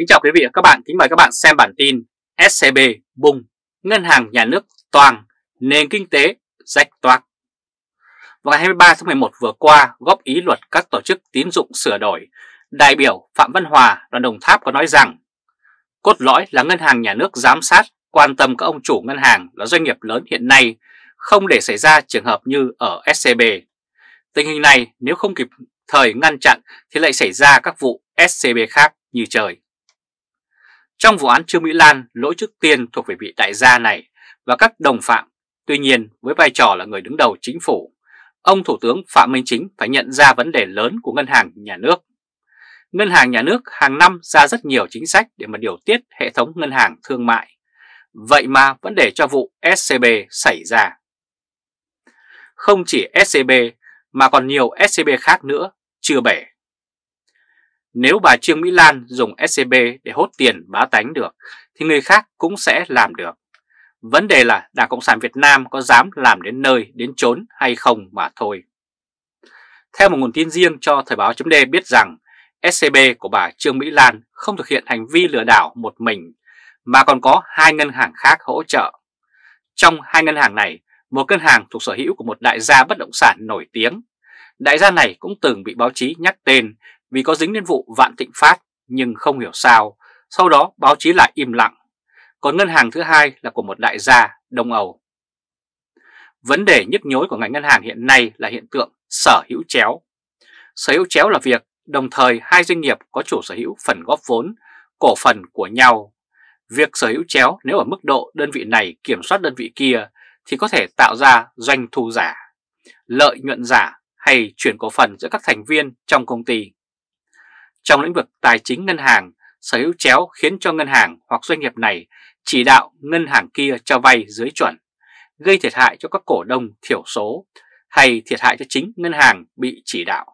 Kính chào quý vị và các bạn, kính mời các bạn xem bản tin SCB bùng, ngân hàng nhà nước toàn, nền kinh tế rách toạc. Vào ngày 23 tháng 11 vừa qua, góp ý luật các tổ chức tín dụng sửa đổi, đại biểu Phạm Văn Hòa đoàn Đồng Tháp có nói rằng cốt lõi là ngân hàng nhà nước giám sát, quan tâm các ông chủ ngân hàng là doanh nghiệp lớn hiện nay, không để xảy ra trường hợp như ở SCB. Tình hình này nếu không kịp thời ngăn chặn thì lại xảy ra các vụ SCB khác như trời. Trong vụ án Trương Mỹ Lan, lỗi trước tiên thuộc về vị đại gia này và các đồng phạm. Tuy nhiên, với vai trò là người đứng đầu chính phủ, ông Thủ tướng Phạm Minh Chính phải nhận ra vấn đề lớn của ngân hàng nhà nước. Ngân hàng nhà nước hàng năm ra rất nhiều chính sách để mà điều tiết hệ thống ngân hàng thương mại. Vậy mà vẫn để cho vụ SCB xảy ra. Không chỉ SCB mà còn nhiều SCB khác nữa chưa bể. Nếu bà Trương Mỹ Lan dùng SCB để hốt tiền bá tánh được, thì người khác cũng sẽ làm được. Vấn đề là Đảng Cộng sản Việt Nam có dám làm đến nơi, đến chốn hay không mà thôi. Theo một nguồn tin riêng cho Thời báo chấm biết rằng SCB của bà Trương Mỹ Lan không thực hiện hành vi lừa đảo một mình, mà còn có hai ngân hàng khác hỗ trợ. Trong hai ngân hàng này, một ngân hàng thuộc sở hữu của một đại gia bất động sản nổi tiếng. Đại gia này cũng từng bị báo chí nhắc tên vì có dính đến vụ Vạn Thịnh Phát nhưng không hiểu sao, sau đó báo chí lại im lặng. Còn ngân hàng thứ hai là của một đại gia Đông Âu. Vấn đề nhức nhối của ngành ngân hàng hiện nay là hiện tượng sở hữu chéo. Sở hữu chéo là việc đồng thời hai doanh nghiệp có chủ sở hữu phần góp vốn, cổ phần của nhau. Việc sở hữu chéo nếu ở mức độ đơn vị này kiểm soát đơn vị kia thì có thể tạo ra doanh thu giả, lợi nhuận giả hay chuyển cổ phần giữa các thành viên trong công ty. Trong lĩnh vực tài chính ngân hàng, sở hữu chéo khiến cho ngân hàng hoặc doanh nghiệp này chỉ đạo ngân hàng kia cho vay dưới chuẩn, gây thiệt hại cho các cổ đông thiểu số hay thiệt hại cho chính ngân hàng bị chỉ đạo.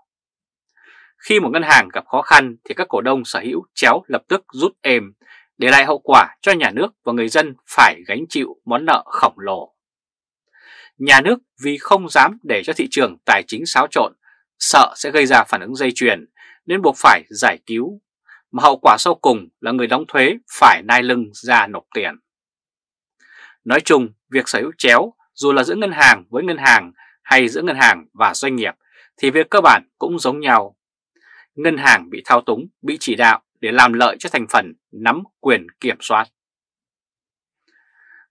Khi một ngân hàng gặp khó khăn thì các cổ đông sở hữu chéo lập tức rút êm, để lại hậu quả cho nhà nước và người dân phải gánh chịu món nợ khổng lồ. Nhà nước vì không dám để cho thị trường tài chính xáo trộn, sợ sẽ gây ra phản ứng dây chuyền nên buộc phải giải cứu, mà hậu quả sau cùng là người đóng thuế phải nai lưng ra nộp tiền. Nói chung, việc sở hữu chéo dù là giữa ngân hàng với ngân hàng hay giữa ngân hàng và doanh nghiệp thì việc cơ bản cũng giống nhau. Ngân hàng bị thao túng, bị chỉ đạo để làm lợi cho thành phần nắm quyền kiểm soát.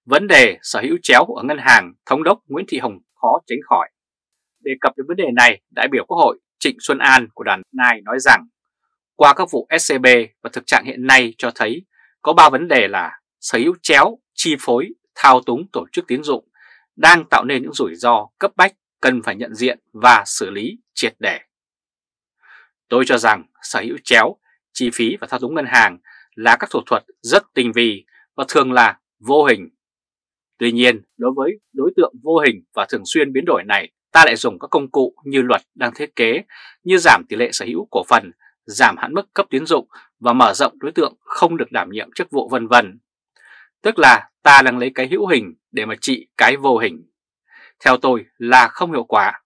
Vấn đề sở hữu chéo ở ngân hàng, Thống đốc Nguyễn Thị Hồng khó tránh khỏi. Đề cập đến vấn đề này, đại biểu Quốc hội Trịnh Xuân An của đoàn Nai nói rằng qua các vụ SCB và thực trạng hiện nay cho thấy có 3 vấn đề là sở hữu chéo, chi phối, thao túng tổ chức tín dụng đang tạo nên những rủi ro cấp bách cần phải nhận diện và xử lý triệt để. Tôi cho rằng sở hữu chéo, chi phí và thao túng ngân hàng là các thủ thuật rất tinh vi và thường là vô hình. Tuy nhiên, đối với đối tượng vô hình và thường xuyên biến đổi này ta lại dùng các công cụ như luật đang thiết kế như giảm tỷ lệ sở hữu cổ phần, giảm hạn mức cấp tiến dụng và mở rộng đối tượng không được đảm nhiệm chức vụ vân vân. Tức là ta đang lấy cái hữu hình để mà trị cái vô hình. Theo tôi là không hiệu quả.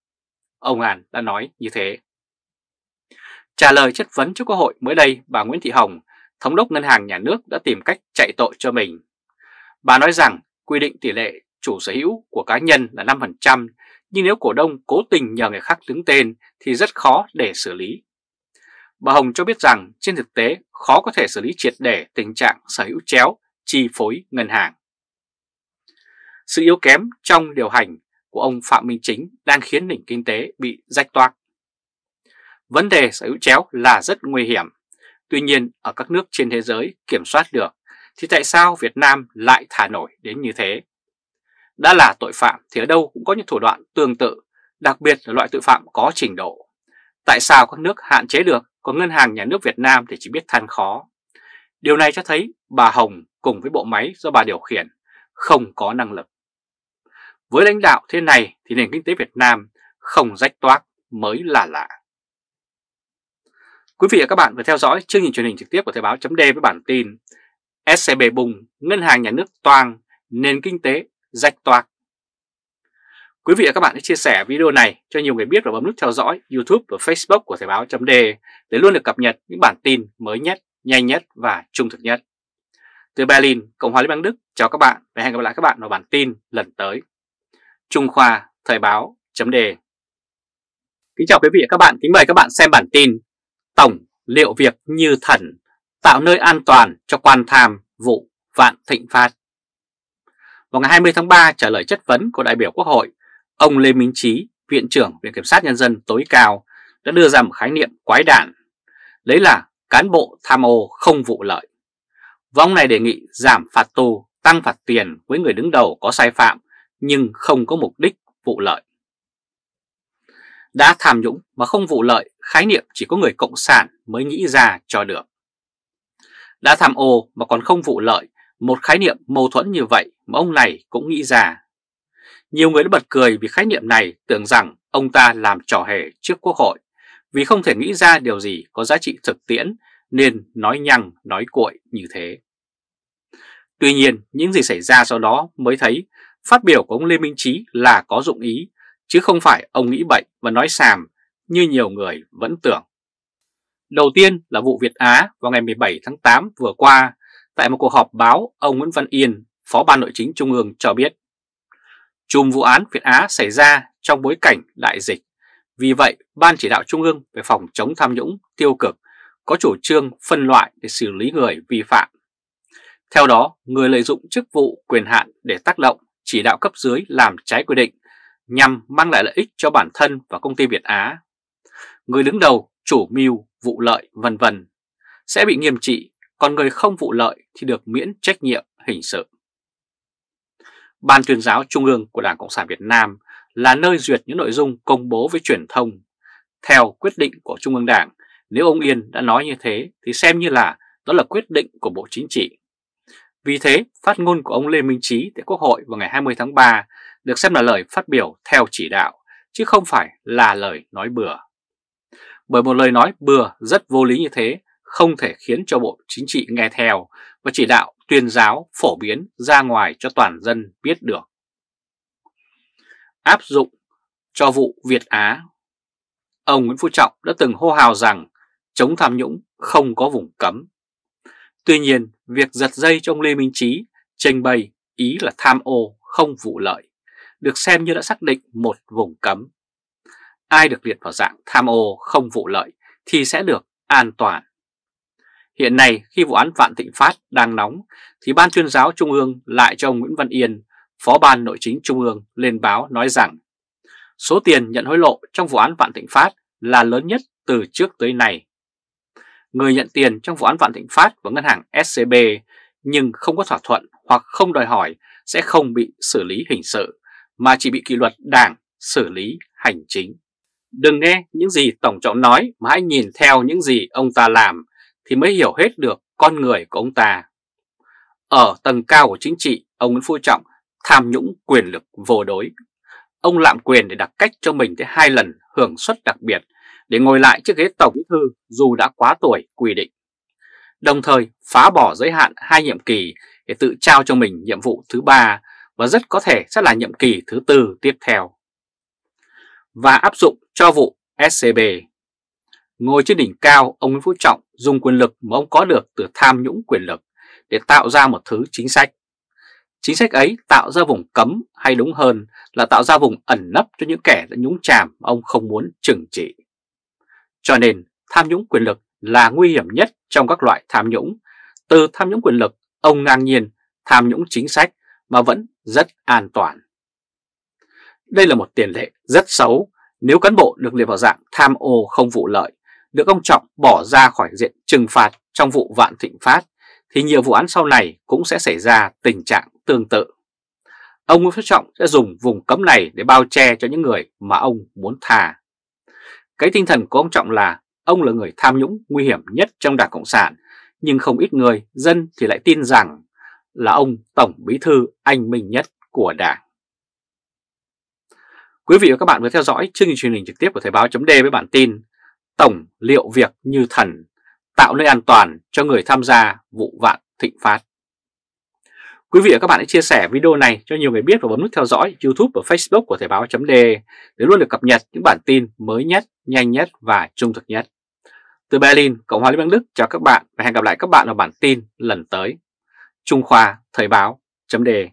Ông An đã nói như thế. Trả lời chất vấn trước Quốc hội mới đây, bà Nguyễn Thị Hồng, Thống đốc Ngân hàng Nhà nước đã tìm cách chạy tội cho mình. Bà nói rằng quy định tỷ lệ chủ sở hữu của cá nhân là 5% nhưng nếu cổ đông cố tình nhờ người khác đứng tên thì rất khó để xử lý. Bà Hồng cho biết rằng trên thực tế khó có thể xử lý triệt để tình trạng sở hữu chéo, chi phối ngân hàng. Sự yếu kém trong điều hành của ông Phạm Minh Chính đang khiến nền kinh tế bị rách toạc Vấn đề sở hữu chéo là rất nguy hiểm. Tuy nhiên ở các nước trên thế giới kiểm soát được thì tại sao Việt Nam lại thả nổi đến như thế? Đã là tội phạm thì ở đâu cũng có những thủ đoạn tương tự, đặc biệt là loại tội phạm có trình độ. Tại sao các nước hạn chế được, còn ngân hàng nhà nước Việt Nam thì chỉ biết than khó. Điều này cho thấy bà Hồng cùng với bộ máy do bà điều khiển không có năng lực. Với lãnh đạo thế này thì nền kinh tế Việt Nam không rách toác mới là lạ. Quý vị và các bạn vừa theo dõi chương trình truyền hình trực tiếp của Thời báo chấm với bản tin SCB bùng, ngân hàng nhà nước toang, nền kinh tế rách toạc. Quý vị và các bạn hãy chia sẻ video này cho nhiều người biết và bấm nút theo dõi YouTube và Facebook của Thời báo .de để luôn được cập nhật những bản tin mới nhất nhanh nhất và trung thực nhất. Từ Berlin, Cộng hòa Liên bang Đức, chào các bạn và hẹn gặp lại các bạn vào bản tin lần tới. Trung Khoa, Thời báo, chấm đề. Kính chào quý vị và các bạn, kính mời các bạn xem bản tin Tổng liệu việc như thần, tạo nơi an toàn cho quan tham vụ Vạn Thịnh Phát. Vào ngày 20 tháng 3 trả lời chất vấn của đại biểu Quốc hội, ông Lê Minh Trí, Viện trưởng Viện Kiểm sát Nhân dân tối cao đã đưa ra một khái niệm quái đản, lấy là cán bộ tham ô không vụ lợi. Và ông này đề nghị giảm phạt tù, tăng phạt tiền với người đứng đầu có sai phạm nhưng không có mục đích vụ lợi. Đã tham nhũng mà không vụ lợi, khái niệm chỉ có người cộng sản mới nghĩ ra cho được. Đã tham ô mà còn không vụ lợi, một khái niệm mâu thuẫn như vậy mà ông này cũng nghĩ ra. Nhiều người đã bật cười vì khái niệm này tưởng rằng ông ta làm trò hề trước quốc hội vì không thể nghĩ ra điều gì có giá trị thực tiễn nên nói nhăng nói cuội như thế. Tuy nhiên, những gì xảy ra sau đó mới thấy phát biểu của ông Lê Minh Trí là có dụng ý, chứ không phải ông nghĩ bệnh và nói xàm như nhiều người vẫn tưởng. Đầu tiên là vụ Việt Á vào ngày 17 tháng 8 vừa qua, tại một cuộc họp báo, ông Nguyễn Văn Yên, Phó Ban Nội chính Trung ương cho biết, chùm vụ án Việt Á xảy ra trong bối cảnh đại dịch. Vì vậy, Ban Chỉ đạo Trung ương về phòng chống tham nhũng tiêu cực có chủ trương phân loại để xử lý người vi phạm. Theo đó, người lợi dụng chức vụ quyền hạn để tác động, chỉ đạo cấp dưới làm trái quy định nhằm mang lại lợi ích cho bản thân và công ty Việt Á. Người đứng đầu, chủ mưu, vụ lợi, vân vân sẽ bị nghiêm trị, còn người không vụ lợi thì được miễn trách nhiệm hình sự. Ban tuyên giáo Trung ương của Đảng Cộng sản Việt Nam là nơi duyệt những nội dung công bố với truyền thông. Theo quyết định của Trung ương Đảng, nếu ông Yên đã nói như thế thì xem như là đó là quyết định của Bộ Chính trị. Vì thế, phát ngôn của ông Lê Minh Trí tại Quốc hội vào ngày 20 tháng 3 được xem là lời phát biểu theo chỉ đạo, chứ không phải là lời nói bừa. Bởi một lời nói bừa rất vô lý như thế không thể khiến cho Bộ Chính trị nghe theo và chỉ đạo tuyên giáo phổ biến ra ngoài cho toàn dân biết được. Áp dụng cho vụ Việt Á Ông Nguyễn Phú Trọng đã từng hô hào rằng chống tham nhũng không có vùng cấm. Tuy nhiên, việc giật dây cho ông Lê Minh Trí trình bày ý là tham ô không vụ lợi được xem như đã xác định một vùng cấm. Ai được liệt vào dạng tham ô không vụ lợi thì sẽ được an toàn. Hiện nay khi vụ án Vạn Thịnh Phát đang nóng thì Ban tuyên giáo Trung ương lại cho ông Nguyễn Văn Yên, Phó Ban Nội chính Trung ương lên báo nói rằng số tiền nhận hối lộ trong vụ án Vạn Thịnh Phát là lớn nhất từ trước tới nay. Người nhận tiền trong vụ án Vạn Thịnh Phát và ngân hàng SCB nhưng không có thỏa thuận hoặc không đòi hỏi sẽ không bị xử lý hình sự mà chỉ bị kỷ luật đảng xử lý hành chính. Đừng nghe những gì Tổng trọng nói mà hãy nhìn theo những gì ông ta làm thì mới hiểu hết được con người của ông ta. Ở tầng cao của chính trị, ông Nguyễn Phú Trọng tham nhũng quyền lực vô đối. Ông lạm quyền để đặt cách cho mình tới hai lần hưởng suất đặc biệt để ngồi lại chiếc ghế Tổng Bí Thư dù đã quá tuổi quy định. Đồng thời phá bỏ giới hạn hai nhiệm kỳ để tự trao cho mình nhiệm vụ thứ ba và rất có thể sẽ là nhiệm kỳ thứ tư tiếp theo. Và áp dụng cho vụ SCB. Ngồi trên đỉnh cao, ông Nguyễn Phú Trọng dùng quyền lực mà ông có được từ tham nhũng quyền lực để tạo ra một thứ chính sách. Chính sách ấy tạo ra vùng cấm hay đúng hơn là tạo ra vùng ẩn nấp cho những kẻ đã nhúng chàm mà ông không muốn trừng trị. Cho nên tham nhũng quyền lực là nguy hiểm nhất trong các loại tham nhũng. Từ tham nhũng quyền lực, ông ngang nhiên tham nhũng chính sách mà vẫn rất an toàn. Đây là một tiền lệ rất xấu nếu cán bộ được liệt vào dạng tham ô không vụ lợi, được ông Trọng bỏ ra khỏi diện trừng phạt trong vụ vạn thịnh phát, thì nhiều vụ án sau này cũng sẽ xảy ra tình trạng tương tự. Ông Nguyễn Phú Trọng sẽ dùng vùng cấm này để bao che cho những người mà ông muốn thà. Cái tinh thần của ông Trọng là ông là người tham nhũng nguy hiểm nhất trong Đảng Cộng sản, nhưng không ít người, dân thì lại tin rằng là ông Tổng Bí Thư anh minh nhất của Đảng. Quý vị và các bạn vừa theo dõi chương trình truyền hình trực tiếp của Thời báo chấm với bản tin Tổng liệu việc như thần, tạo nơi an toàn cho người tham gia vụ vạn thịnh phát. Quý vị và các bạn hãy chia sẻ video này cho nhiều người biết và bấm nút theo dõi YouTube và Facebook của Thời báo .de để luôn được cập nhật những bản tin mới nhất, nhanh nhất và trung thực nhất. Từ Berlin, Cộng hòa Liên bang Đức chào các bạn và hẹn gặp lại các bạn ở bản tin lần tới. Trung Khoa Thời báo .de